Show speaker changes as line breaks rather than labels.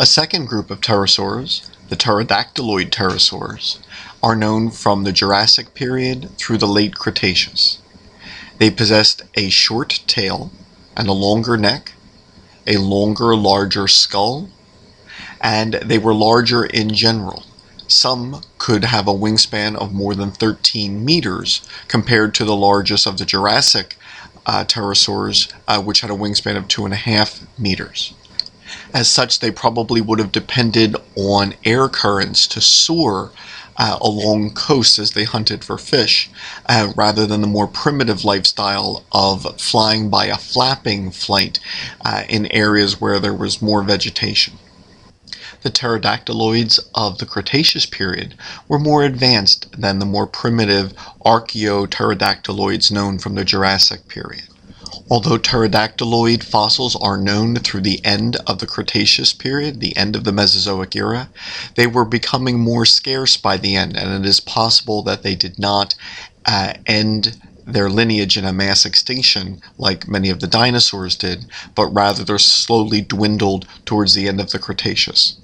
A second group of pterosaurs, the pterodactyloid pterosaurs, are known from the Jurassic period through the late Cretaceous. They possessed a short tail and a longer neck, a longer, larger skull, and they were larger in general. Some could have a wingspan of more than 13 meters compared to the largest of the Jurassic uh, pterosaurs, uh, which had a wingspan of two and a half meters. As such, they probably would have depended on air currents to soar uh, along coasts as they hunted for fish, uh, rather than the more primitive lifestyle of flying by a flapping flight uh, in areas where there was more vegetation. The pterodactyloids of the Cretaceous period were more advanced than the more primitive archaeopterodactyloids known from the Jurassic period. Although pterodactyloid fossils are known through the end of the Cretaceous period, the end of the Mesozoic era, they were becoming more scarce by the end, and it is possible that they did not uh, end their lineage in a mass extinction like many of the dinosaurs did, but rather they're slowly dwindled towards the end of the Cretaceous.